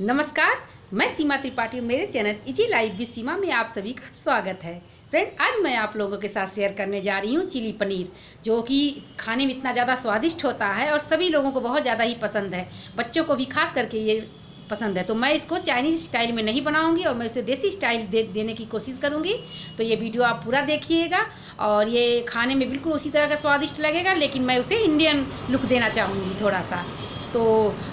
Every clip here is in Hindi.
नमस्कार, मैं सीमा त्रिपाठी मेरे channel easy live with Seema में आप सभी का स्वागत है। फ्रेंड, आज मैं आप लोगों के साथ शेयर करने जा रही हूँ चिली पनीर, जो कि खाने में इतना ज़्यादा स्वादिष्ट होता है और सभी लोगों को बहुत ज़्यादा ही पसंद है। बच्चों को भी खास करके ये पसंद है। तो मैं इसको चाइनीज़ स्टाइल में नहीं बनाऊँगी और मैं इसे देसी स्टाइल दे, देने की कोशिश करूँगी। तो ये वीडियो आप पूरा देखिएगा और ये खाने में बिल्कुल उसी तरह का स्वादिष्ट लगेगा, लेकिन मैं उसे इंडियन लुक देना चाहूँगी थोड़ा सा। तो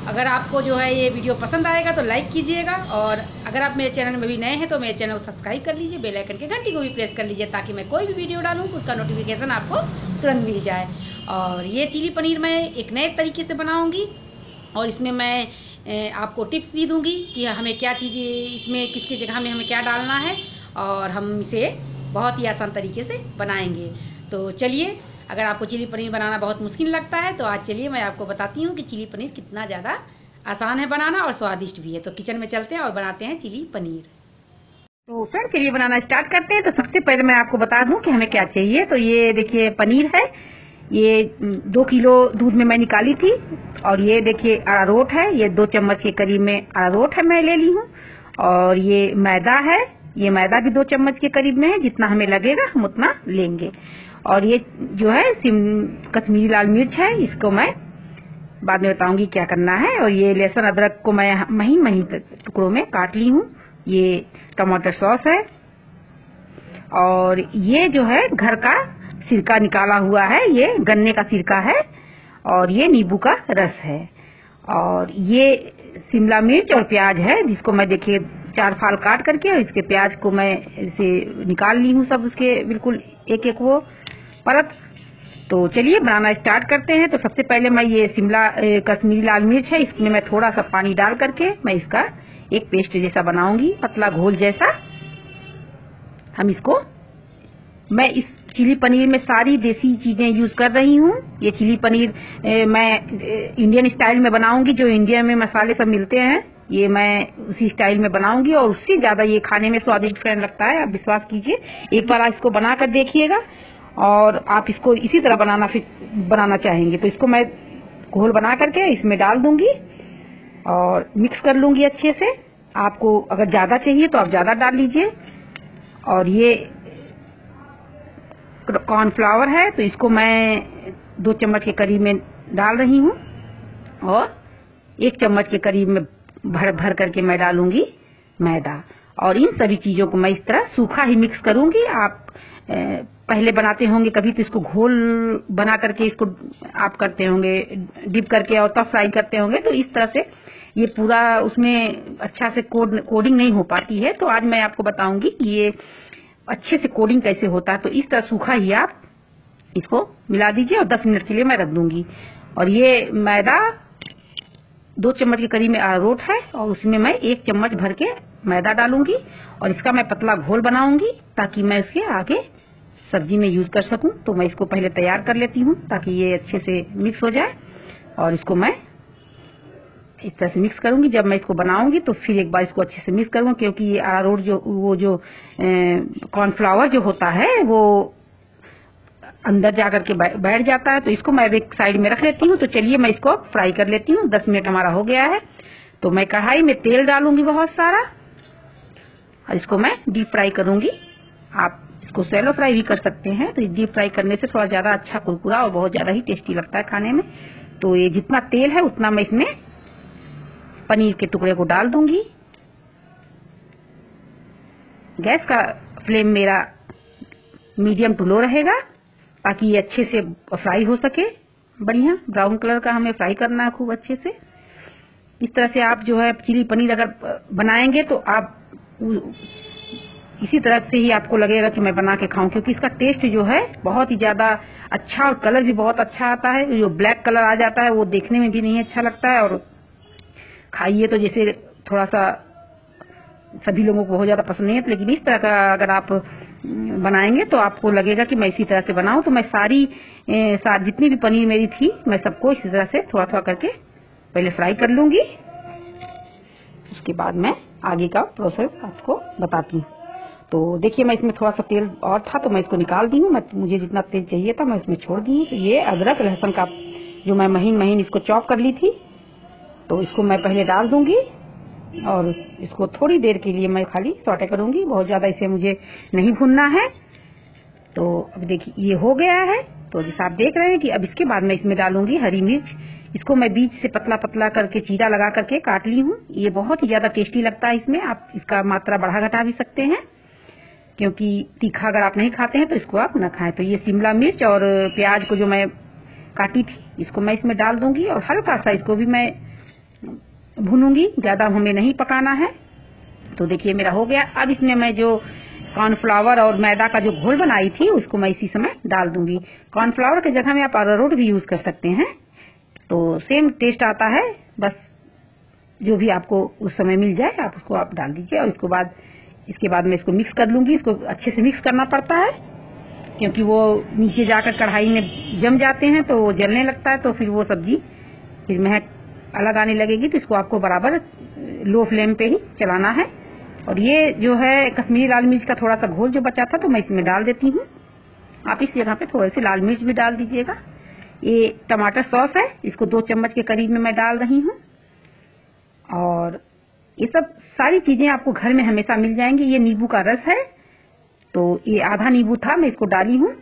अगर आपको जो है ये वीडियो पसंद आएगा तो लाइक कीजिएगा और अगर आप मेरे चैनल में भी नए हैं तो मेरे चैनल को सब्सक्राइब कर लीजिए, बेल आइकन के घंटी को भी प्रेस कर लीजिए ताकि मैं कोई भी वीडियो डालूँ, उसका नोटिफिकेशन आपको तुरंत मिल जाए। और ये चिली पनीर मैं एक नए तरीके से बनाऊँगी और इसमें मैं आपको टिप्स भी दूँगी कि हमें क्या चीज़ें इसमें किसकी जगह में हमें क्या डालना है और हम इसे बहुत ही आसान तरीके से बनाएँगे। तो चलिए अगर आपको चिली पनीर बनाना बहुत मुश्किल लगता है तो आज चलिए मैं आपको बताती हूँ कि चिली पनीर कितना ज़्यादा आसान है बनाना और स्वादिष्ट भी है। तो किचन में चलते हैं और बनाते हैं चिली पनीर। तो फ्रेंड चलिए बनाना स्टार्ट करते हैं। तो सबसे पहले मैं आपको बता दूँ कि हमें क्या चाहिए। तो ये देखिए पनीर है। ये दो किलो दूध में मैं निकाली थी और ये देखिए अरारोट है। ये दो चम्मच के करीब में अरारोट है मैं ले ली हूँ। और ये मैदा है। ये मैदा भी दो चम्मच के करीब में है। जितना हमें लगेगा हम उतना लेंगे। और ये जो है कश्मीरी लाल मिर्च है, इसको मैं बाद में बताऊँगी क्या करना है। और ये लहसुन अदरक को मैं महीन महीन टुकड़ों में काट ली हूँ। ये टमाटर सॉस है। और ये जो है, घर का सिरका निकाला हुआ है। ये गन्ने का सिरका है और ये नींबू का रस है। और ये शिमला मिर्च और प्याज है, जिसको मैं देखिए, चार फाल काट करके और इसके प्याज को मैं इसे निकाल ली हूँ सब उसके, बिल्कुल एक एक वो। परत। तो चलिए बनाना स्टार्ट करते हैं। तो सबसे पहले मैं ये शिमला कश्मीरी लाल मिर्च है इसमें मैं थोड़ा सा पानी डाल करके मैं इसका एक पेस्ट जैसा बनाऊँगी पतला घोल जैसा। हम इसको मैं इस चिली पनीर में सारी देसी चीज़ें यूज़ कर रही हूँ। ये चिली पनीर ए, मैं ए, इंडियन स्टाइल में बनाऊँगी जो इंडिया में मसाले सब मिलते हैं। ये मैं उसी स्टाइल में बनाऊँगी और उससे ज़्यादा ये खाने में स्वादिष्ट लगता है। आप विश्वास कीजिए एक बार इसको बनाकर देखिएगा। और आप इसको इसी तरह बनाना फिर बनाना चाहेंगे तो इसको मैं घोल बना करके इसमें डाल दूँगी और मिक्स कर लूँगी अच्छे से। आपको अगर ज़्यादा चाहिए तो आप ज़्यादा डाल लीजिए। और ये कॉर्नफ्लावर है तो इसको मैं दो चम्मच के करीब में डाल रही हूँ और एक चम्मच के करीब में भर भर करके मैं डालूँगी मैदा। और इन सभी चीज़ों को मैं इस तरह सूखा ही मिक्स करूँगी। आप पहले बनाते होंगे, कभी तो इसको घोल बना करके इसको आप करते होंगे, डिप करके और तब फ्राई करते होंगे तो इस तरह से ये पूरा उसमें अच्छा से कोड, कोडिंग नहीं हो पाती है। तो आज मैं आपको बताऊँगी कि ये अच्छे से कोडिंग कैसे होता है। तो इस तरह सूखा ही आप इसको मिला दीजिए और 10 मिनट के लिए मैं रख दूँगी। और ये मैदा दो चम्मच के करीब में अरारोट है और उसमें मैं एक चम्मच भर के मैदा डालूँगी और इसका मैं पतला घोल बनाऊँगी ताकि मैं उसके आगे सब्ज़ी में यूज़ कर सकूँ तो मैं इसको पहले तैयार कर लेती हूँ ताकि ये अच्छे से मिक्स हो जाए। और इसको मैं इस तरह से मिक्स करूँगी। जब मैं इसको बनाऊँगी तो फिर एक बार इसको अच्छे से मिक्स करूँगी, क्योंकि ये अरारोट जो, वो जो कॉर्नफ्लावर जो होता है, वो अंदर जाकर के बैठ जाता है। तो इसको मैं एक साइड में रख लेती हूँ। तो चलिए मैं इसको फ्राई कर लेती हूँ। दस मिनट हमारा हो गया है। तो मैं कढ़ाई में तेल डालूँगी बहुत सारा। और इसको मैं डीप फ्राई करूँगी। आप इसको सेलो फ्राई भी कर सकते हैं। तो डीप फ्राई करने से थोड़ा ज़्यादा अच्छा कुरकुरा और बहुत ज़्यादा ही टेस्टी लगता है खाने में। तो ये जितना तेल है, उतना मैं इसमें पनीर के टुकड़े को डाल दूँगी। गैस का फ्लेम मेरा मीडियम टू लो रहेगा, ताकि ये अच्छे से फ्राई हो सके। बढ़िया ब्राउन कलर का हमें फ्राई करना है खूब अच्छे से। इस तरह से आप जो है चिली पनीर अगर बनाएँगे तो आप इसी तरह से ही आपको लगेगा कि मैं बना के खाऊं, क्योंकि इसका टेस्ट जो है बहुत ही ज़्यादा अच्छा और कलर भी बहुत अच्छा आता है। जो ब्लैक कलर आ जाता है, वो देखने में भी नहीं अच्छा लगता है और खाइए तो जैसे थोड़ा सा सभी लोगों को बहुत ज़्यादा पसंद नहीं है, लेकिन इस तरह का अगर आप बनाएँगे तो आपको लगेगा कि मैं इसी तरह से बनाऊँ। तो मैं सारी सार जितनी भी पनीर मेरी थी, मैं सबको इसी तरह से थोड़ा थोड़ा करके पहले फ्राई कर लूँगी। उसके बाद मैं आगे का प्रोसेस आपको बताती हूँ। तो देखिए, मैं इसमें थोड़ा सा तेल और था तो मैं इसको निकाल दी हूँ। मुझे जितना तेल चाहिए था, मैं इसमें छोड़ दी हूँ। तो ये अदरक, लहसुन का जो मैं महीन महीन इसको चॉप कर ली थी तो इसको मैं पहले डाल दूँगी और इसको थोड़ी देर के लिए मैं खाली सॉटे करूँगी। बहुत ज़्यादा इसे मुझे नहीं भूनना है। तो अब देखिए, ये हो गया है। तो जैसे आप देख रहे हैं कि अब इसके बाद मैं इसमें डालूँगी हरी मिर्च। इसको मैं बीच से पतला पतला करके, चीरा लगा करके काट ली हूँ। ये बहुत ही ज़्यादा टेस्टी लगता है इसमें। आप इसका मात्रा बढ़ा घटा भी सकते हैं। क्योंकि तीखा अगर आप नहीं खाते हैं तो इसको आप न खाएँ। तो ये शिमला मिर्च और प्याज को जो मैं काटी थी, इसको मैं इसमें डाल दूँगी और हल्का सा इसको भी मैं भूनूँगी। ज़्यादा हमें नहीं पकाना है। तो देखिए, मेरा हो गया। अब इसमें मैं जो कॉर्नफ्लावर और मैदा का जो घोल बनाई थी, उसको मैं इसी समय डाल दूँगी। कॉर्नफ्लावर की जगह में आप अरारोट भी यूज़ कर सकते हैं। तो सेम टेस्ट आता है। बस जो भी आपको उस समय मिल जाए, आप उसको आप डाल दीजिए और इसको बाद इसके बाद मैं इसको मिक्स कर लूँगी, इसको अच्छे से मिक्स करना पड़ता है। क्योंकि वो नीचे जाकर कढ़ाई में जम जाते हैं तो वो जलने लगता है तो फिर वो सब्ज़ी, फिर महक अलग आने लगेगी तो इसको आपको बराबर लो फ्लेम पे ही चलाना है। और ये जो है कश्मीरी लाल मिर्च का थोड़ा सा घोल जो बचा था तो मैं इसमें डाल देती हूँ। आप इस जगह पे थोड़े से लाल मिर्च भी डाल दीजिएगा। ये टमाटर सॉस है, इसको दो चम्मच के करीब में मैं डाल रही हूँ। और ये सब सारी चीज़ें आपको घर में हमेशा मिल जाएँगी। ये नींबू का रस है। तो ये आधा नींबू था मैं इसको डाली हूँ।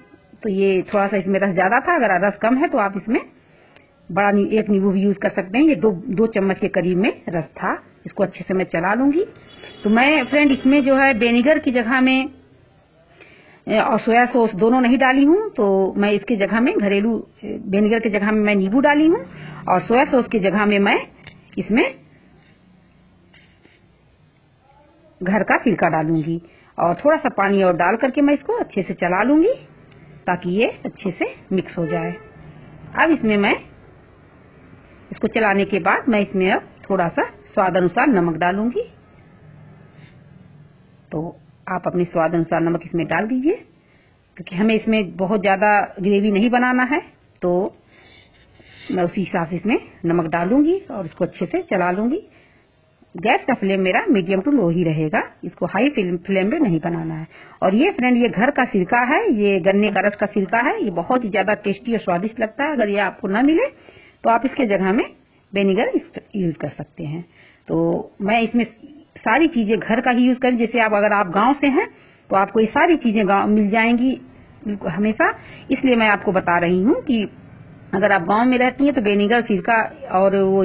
तो ये थोड़ा सा इसमें रस ज़्यादा था अगर रस कम है तो आप इसमें बड़ा नी, एक नींबू भी यूज़ कर सकते हैं। ये दो दो चम्मच के करीब में रस था। इसको अच्छे से मैं चला लूँगी। तो मैं फ्रेंड इसमें जो है बेनिगर की जगह में और सोया सॉस दोनों नहीं डाली हूँ। तो मैं इसके जगह में घरेलू वेनेगर की जगह में मैं नींबू डाली हूँ। और सोया सॉस की जगह में मैं इसमें घर का सिरका डालूँगी और थोड़ा सा पानी और डाल करके मैं इसको अच्छे से चला लूँगी ताकि ये अच्छे से मिक्स हो जाए। अब इसमें मैं इसको चलाने के बाद मैं इसमें अब थोड़ा सा स्वाद अनुसार नमक डालूँगी। तो आप अपने स्वाद अनुसार नमक इसमें डाल दीजिए, क्योंकि हमें इसमें बहुत ज़्यादा ग्रेवी नहीं बनाना है तो मैं उसी हिसाब से इसमें नमक डालूँगी और इसको अच्छे से चला लूँगी। गैस का फ्लेम मेरा मीडियम टू लो ही रहेगा। इसको हाई फ्लेम पे नहीं बनाना है। और ये फ्रेंड, ये घर का सिरका है, ये गन्ने का रस का सिरका है, ये बहुत ही ज़्यादा टेस्टी और स्वादिष्ट लगता है। अगर ये आपको न मिले तो आप इसके जगह में वेनिगर यूज़ कर सकते हैं। तो मैं इसमें सारी चीज़ें घर का ही यूज़ करें। जैसे आप, अगर आप गाँव से हैं तो आपको ये सारी चीज़ें मिल जाएँगी हमेशा। इसलिए मैं आपको बता रही हूँ कि अगर आप गाँव में रहती हैं तो वेनेगर, सिरका और वो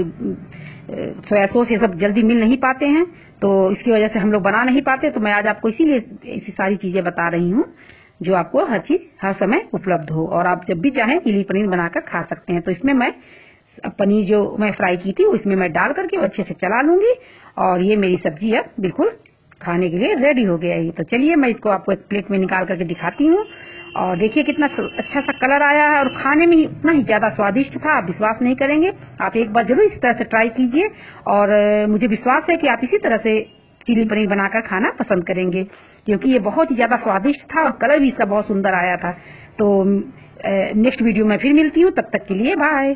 सोया सॉस ये सब जल्दी मिल नहीं पाते हैं तो इसकी वजह से हम लोग बना नहीं पाते तो मैं आज आपको इसीलिए ऐसी सारी चीज़ें बता रही हूँ, जो आपको हर चीज़, हर समय उपलब्ध हो। और आप जब भी चाहें चिली पनीर बनाकर खा सकते हैं। तो इसमें मैं, पनीर जो मैं फ्राई की थी, उसमें मैं डाल करके अच्छे से चला लूँगी। और ये मेरी सब्ज़ी अब बिल्कुल खाने के लिए रेडी हो गया है। तो चलिए मैं इसको आपको एक प्लेट में निकाल करके दिखाती हूँ। और देखिए कितना अच्छा सा कलर आया है और खाने में इतना ही ज़्यादा स्वादिष्ट था, आप विश्वास नहीं करेंगे। आप एक बार ज़रूर इस तरह से ट्राई कीजिए और मुझे विश्वास है कि आप इसी तरह से चिली पनीर बनाकर खाना पसंद करेंगे, क्योंकि ये बहुत ही ज़्यादा स्वादिष्ट था और कलर भी इसका बहुत सुंदर आया था। तो नेक्स्ट वीडियो में फिर मिलती हूँ, तब तक के लिए बाय।